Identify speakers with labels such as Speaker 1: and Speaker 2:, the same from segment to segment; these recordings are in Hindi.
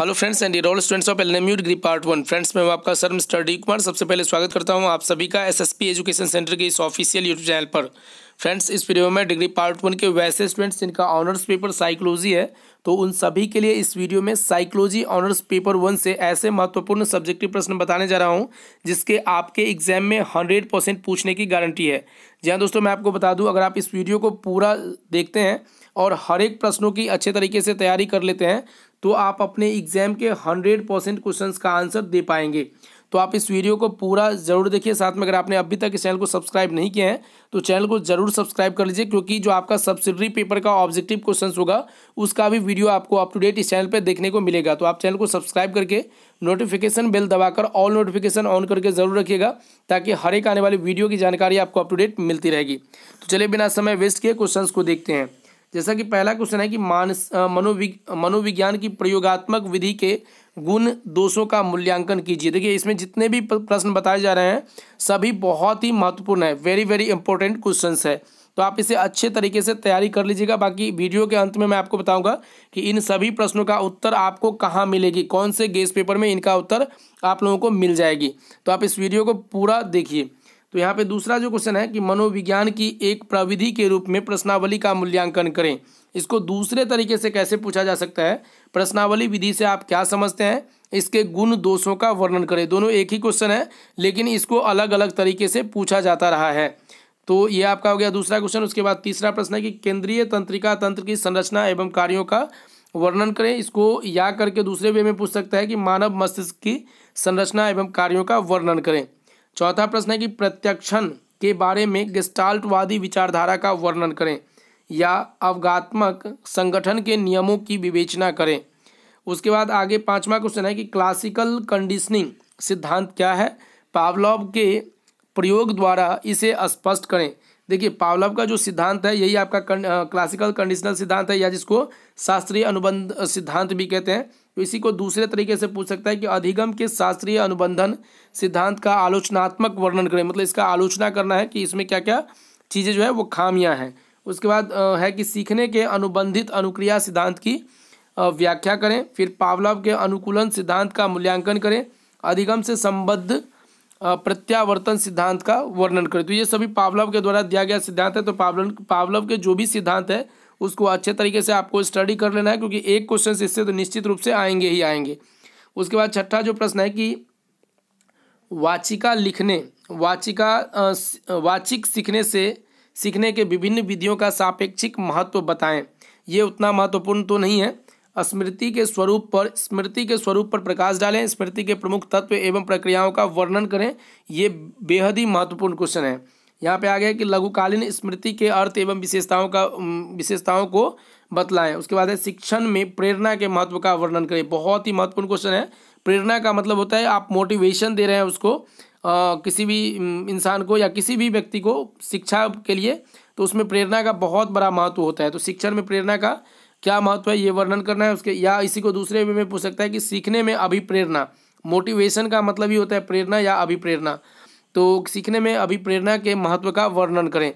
Speaker 1: Hello friends and all students of L M degree part one friends मैं आपका सर मिस्टर डी कुमार। सबसे पहले स्वागत करता हूँ आप सभी का एसएसपी एजुकेशन सेंटर के इस ऑफिशियल यूट्यूब चैनल पर। फ्रेंड्स इस वीडियो में डिग्री पार्ट वन के वैसे स्टूडेंट्स जिनका ऑनर्स पेपर साइकोलॉजी है तो उन सभी के लिए इस वीडियो में साइकोलॉजी ऑनर्स पेपर वन से ऐसे महत्वपूर्ण सब्जेक्टिव प्रश्न बताने जा रहा हूँ, जिसके आपके एग्ज़ाम में हंड्रेड परसेंट पूछने की गारंटी है। जी हाँ दोस्तों, मैं आपको बता दूँ, अगर आप इस वीडियो को पूरा देखते हैं और हर एक प्रश्नों की अच्छे तरीके से तैयारी कर लेते हैं तो आप अपने एग्ज़ाम के हंड्रेड परसेंट क्वेश्चन का आंसर दे पाएँगे। तो आप इस वीडियो को पूरा ज़रूर देखिए। साथ में अगर आपने अभी तक इस चैनल को सब्सक्राइब नहीं किया है तो चैनल को ज़रूर सब्सक्राइब कर लीजिए, क्योंकि जो आपका सब्सिडरी पेपर का ऑब्जेक्टिव क्वेश्चन होगा, उसका भी वीडियो आपको अप टू डेट इस चैनल पर देखने को मिलेगा। तो आप चैनल को सब्सक्राइब करके नोटिफिकेशन बेल दबाकर ऑल नोटिफिकेशन ऑन करके ज़रूर रखिएगा, ताकि हर एक आने वाली वीडियो की जानकारी आपको अप टू डेट मिलती रहेगी। तो चलिए बिना समय वेस्ट किए क्वेश्चन को देखते हैं। जैसा कि पहला क्वेश्चन है कि मानस मनोविग मनोविज्ञान की प्रयोगात्मक विधि के गुण दोषों का मूल्यांकन कीजिए। देखिए, इसमें जितने भी प्रश्न बताए जा रहे हैं, सभी बहुत ही महत्वपूर्ण है। वेरी वेरी इंपॉर्टेंट क्वेश्चन है। तो आप इसे अच्छे तरीके से तैयारी कर लीजिएगा। बाकी वीडियो के अंत में मैं आपको बताऊँगा कि इन सभी प्रश्नों का उत्तर आपको कहाँ मिलेगी। कौन से गेस पेपर में इनका उत्तर आप लोगों को मिल जाएगी। तो आप इस वीडियो को पूरा देखिए। तो यहाँ पे दूसरा जो क्वेश्चन है कि मनोविज्ञान की एक प्रविधि के रूप में प्रश्नावली का मूल्यांकन करें। इसको दूसरे तरीके से कैसे पूछा जा सकता है? प्रश्नावली विधि से आप क्या समझते हैं? इसके गुण दोषों का वर्णन करें। दोनों एक ही क्वेश्चन है, लेकिन इसको अलग अलग तरीके से पूछा जाता रहा है। तो ये आपका हो गया दूसरा क्वेश्चन उसके बाद तीसरा प्रश्न है कि केंद्रीय तंत्रिका तंत्र की संरचना एवं कार्यों का वर्णन करें। इसको या करके दूसरे वे में पूछ सकता है कि मानव मस्तिष्क की संरचना एवं कार्यों का वर्णन करें। चौथा प्रश्न है कि प्रत्यक्षण के बारे में गेस्टाल्टवादी विचारधारा का वर्णन करें या अवगात्मक संगठन के नियमों की विवेचना करें। उसके बाद आगे पांचवा क्वेश्चन है कि क्लासिकल कंडीशनिंग सिद्धांत क्या है? पावलव के प्रयोग द्वारा इसे स्पष्ट करें। देखिए, पावलव का जो सिद्धांत है, यही आपका क्लासिकल कंडीशनल सिद्धांत है या जिसको शास्त्रीय अनुबंध सिद्धांत भी कहते हैं। तो इसी को दूसरे तरीके से पूछ सकता है कि अधिगम के शास्त्रीय अनुबंधन सिद्धांत का आलोचनात्मक वर्णन करें। मतलब इसका आलोचना करना है कि इसमें क्या क्या चीज़ें जो है वो खामियाँ हैं। उसके बाद है कि सीखने के अनुबंधित अनुक्रिया सिद्धांत की व्याख्या करें। फिर पावलव के अनुकूलन सिद्धांत का मूल्यांकन करें। अधिगम से संबद्ध प्रत्यावर्तन सिद्धांत का वर्णन करें। तो ये सभी पावलव के द्वारा दिया गया सिद्धांत है। तो पावलन, पावलव के जो भी सिद्धांत है उसको अच्छे तरीके से आपको स्टडी कर लेना है, क्योंकि एक क्वेश्चन इससे तो निश्चित रूप से आएँगे ही आएँगे। उसके बाद छठा जो प्रश्न है कि वाचिका लिखने, वाचिका वाचिक सीखने से, सीखने के विभिन्न विधियों का सापेक्षिक महत्व बताएँ। ये उतना महत्वपूर्ण तो नहीं है। स्मृति के स्वरूप पर, स्मृति के स्वरूप पर प्रकाश डालें, स्मृति के प्रमुख तत्व एवं प्रक्रियाओं का वर्णन करें, ये बेहद ही महत्वपूर्ण क्वेश्चन है। यहाँ पे आ गया कि लघुकालीन स्मृति के अर्थ एवं विशेषताओं का विशेषताओं को बतलाएँ। उसके बाद है शिक्षण में प्रेरणा के महत्व का वर्णन करें। बहुत ही महत्वपूर्ण क्वेश्चन है। प्रेरणा का मतलब होता है आप मोटिवेशन दे रहे हैं उसको आ, किसी भी इंसान को या किसी भी व्यक्ति को शिक्षा के लिए तो उसमें प्रेरणा का बहुत बड़ा महत्व होता है। तो शिक्षण में प्रेरणा का क्या महत्व है ये वर्णन करना है उसके। या इसी को दूसरे वे में पूछ सकता है कि सीखने में अभिप्रेरणा मोटिवेशन का मतलब ही होता है प्रेरणा या अभिप्रेरणा। तो सीखने में अभिप्रेरणा के महत्व का वर्णन करें।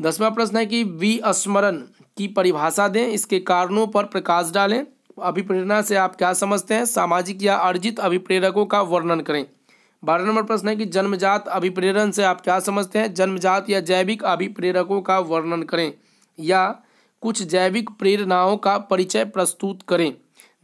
Speaker 1: दसवां प्रश्न है कि विस्मरण की परिभाषा दें, इसके कारणों पर प्रकाश डालें। अभिप्रेरणा से आप क्या समझते हैं? सामाजिक या अर्जित अभिप्रेरकों का वर्णन करें। बारह नंबर प्रश्न है कि जन्मजात अभिप्रेरण से आप क्या समझते हैं? जन्मजात या जैविक अभिप्रेरकों का वर्णन करें या कुछ जैविक प्रेरणाओं का परिचय प्रस्तुत करें।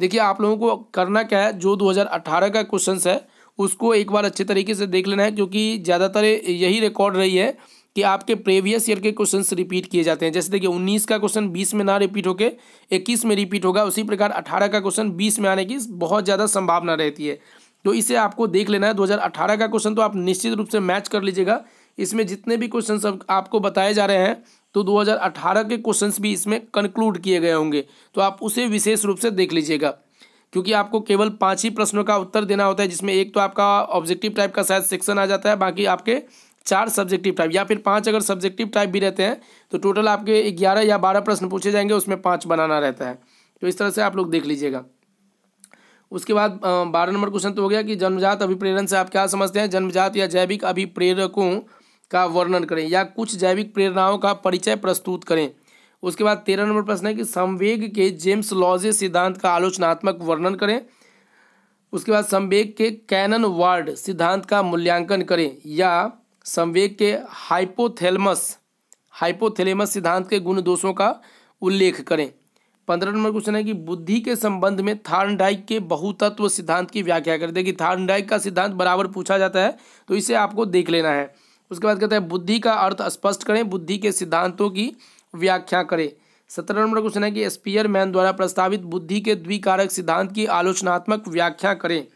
Speaker 1: देखिए, आप लोगों को करना क्या है? जो 2018 का क्वेश्चन है उसको एक बार अच्छे तरीके से देख लेना है क्योंकि ज़्यादातर यही रिकॉर्ड रही है कि आपके प्रीवियस ईयर के क्वेश्चन रिपीट किए जाते हैं। जैसे देखिए, उन्नीस का क्वेश्चन बीस में ना रिपीट होकर इक्कीस में रिपीट होगा, उसी प्रकार अठारह का क्वेश्चन बीस में आने की बहुत ज़्यादा संभावना रहती है। तो इसे आपको देख लेना है। दो हज़ार अठारह का क्वेश्चन तो आप निश्चित रूप से मैच कर लीजिएगा। इसमें जितने भी क्वेश्चन सब आपको बताए जा रहे हैं तो 2018 के क्वेश्चंस भी इसमें कंक्लूड किए गए होंगे। तो आप उसे विशेष रूप से देख लीजिएगा। क्योंकि आपको केवल पाँच ही प्रश्नों का उत्तर देना होता है, जिसमें एक तो आपका ऑब्जेक्टिव टाइप का शायद सेक्शन आ जाता है, बाकी आपके चार सब्जेक्टिव टाइप या फिर पाँच अगर सब्जेक्टिव टाइप भी रहते हैं तो टोटल आपके ग्यारह या बारह प्रश्न पूछे जाएँगे, उसमें पाँच बनाना रहता है। तो इस तरह से आप लोग देख लीजिएगा। उसके बाद बारह नंबर क्वेश्चन तो हो गया कि जन्मजात अभिप्रेरण से आप क्या समझते हैं? जन्मजात या जैविक अभिप्रेरकों का वर्णन करें, या कुछ जैविक प्रेरणाओं का परिचय प्रस्तुत करें। उसके बाद तेरह नंबर प्रश्न है कि संवेग के जेम्स लॉजे सिद्धांत का आलोचनात्मक वर्णन करें। उसके बाद संवेग के कैनन वार्ड सिद्धांत का मूल्यांकन करें या संवेग के हाइपोथेलमस, हाइपोथेलेमस सिद्धांत के गुण दोषों का उल्लेख करें। पंद्रह नंबर क्वेश्चन है कि बुद्धि के संबंध में थार्नडाइक के बहुतत्व सिद्धांत की व्याख्या करें। देखिए, थार्नडाइक का सिद्धांत बराबर पूछा जाता है तो इसे आपको देख लेना है। उसके बाद कहते हैं, बुद्धि का अर्थ स्पष्ट करें। बुद्धि के सिद्धांतों की व्याख्या करें। सत्रह नंबर क्वेश्चन है कि स्पीयर मैन द्वारा प्रस्तावित बुद्धि के द्विकारक सिद्धांत की आलोचनात्मक व्याख्या करें।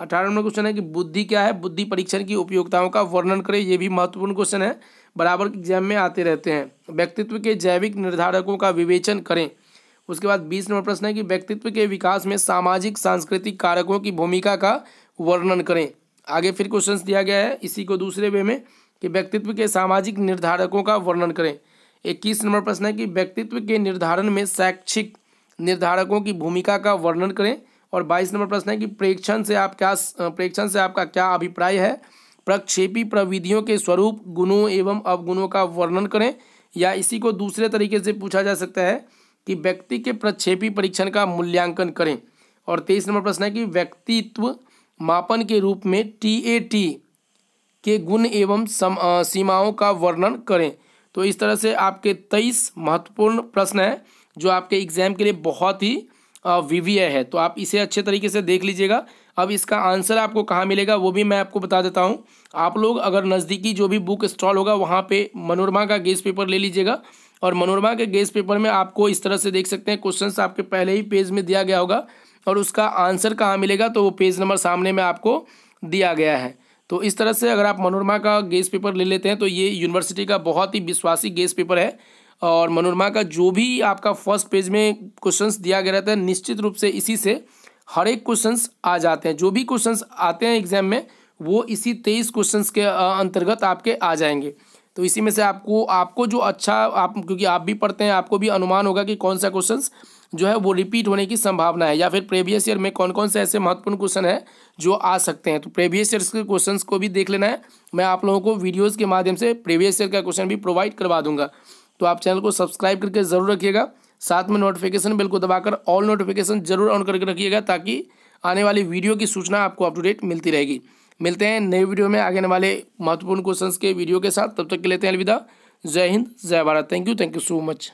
Speaker 1: अठारह नंबर क्वेश्चन है कि बुद्धि क्या है? बुद्धि परीक्षण की उपयोगिताओं का वर्णन करें, ये भी महत्वपूर्ण क्वेश्चन है। बराबर एग्ज़ाम में आते रहते हैं। व्यक्तित्व के जैविक निर्धारकों का विवेचन करें। उसके बाद बीस नंबर प्रश्न है कि व्यक्तित्व के विकास में सामाजिक, सांस्कृतिक कारकों की भूमिका का वर्णन करें। आगे फिर क्वेश्चन दिया गया है, इसी को दूसरे वे में कि व्यक्तित्व के सामाजिक निर्धारकों का वर्णन करें। इक्कीस नंबर प्रश्न है कि व्यक्तित्व के निर्धारण में शैक्षिक निर्धारकों की भूमिका का वर्णन करें। और बाईस नंबर प्रश्न है कि प्रेक्षण से आप क्या, प्रेक्षण से आपका क्या अभिप्राय है? प्रक्षेपी प्रविधियों के स्वरूप, गुणों एवं अवगुणों का वर्णन करें। या इसी को दूसरे तरीके से पूछा जा सकता है कि व्यक्ति के प्रक्षेपी परीक्षण का मूल्यांकन करें। और तेईस नंबर प्रश्न है कि व्यक्तित्व मापन के रूप में टी ए टी के गुण एवं सम सीमाओं का वर्णन करें। तो इस तरह से आपके तेईस महत्वपूर्ण प्रश्न हैं, जो आपके एग्ज़ाम के लिए बहुत ही विवीय है। तो आप इसे अच्छे तरीके से देख लीजिएगा। अब इसका आंसर आपको कहाँ मिलेगा, वो भी मैं आपको बता देता हूँ। आप लोग अगर नज़दीकी जो भी बुक स्टॉल होगा, वहाँ पे मनोरमा का गेस पेपर ले लीजिएगा। और मनोरमा के गेस पेपर में आपको इस तरह से देख सकते हैं क्वेश्चन आपके पहले ही पेज में दिया गया होगा। और उसका आंसर कहाँ मिलेगा तो वो पेज नंबर सामने में आपको दिया गया है। तो इस तरह से अगर आप मनोरमा का गेस पेपर ले लेते हैं तो ये यूनिवर्सिटी का बहुत ही विश्वासी गेस पेपर है। और मनोरमा का जो भी आपका फ़र्स्ट पेज में क्वेश्चंस दिया गया रहता है, निश्चित रूप से इसी से हर एक क्वेश्चंस आ जाते हैं। जो भी क्वेश्चंस आते हैं एग्ज़ाम में, वो इसी तेईस क्वेश्चंस के अंतर्गत आपके आ जाएँगे। तो इसी में से आपको आपको जो अच्छा आप, क्योंकि आप भी पढ़ते हैं, आपको भी अनुमान होगा कि कौन सा क्वेश्चन जो है वो रिपीट होने की संभावना है। या फिर प्रीवियस ईयर में कौन कौन से ऐसे महत्वपूर्ण क्वेश्चन है जो आ सकते हैं? तो प्रीवियस ईयर के क्वेश्चंस को भी देख लेना है। मैं आप लोगों को वीडियोज़ के माध्यम से प्रीवियस ईयर का क्वेश्चन भी प्रोवाइड करवा दूँगा। तो आप चैनल को सब्सक्राइब करके ज़रूर रखिएगा। साथ में नोटिफिकेशन बिल को दबाकर ऑल नोटिफिकेशन ज़रूर ऑन करके रखिएगा ताकि आने वाली वीडियो की सूचना आपको अप टू मिलती रहेगी। मिलते हैं नए वीडियो में आगे आने वाले महत्वपूर्ण क्वेश्चंस के वीडियो के साथ। तब तक के लेते हैं अलविदा जय हिंद, जय Bharat. Thank you thank you so much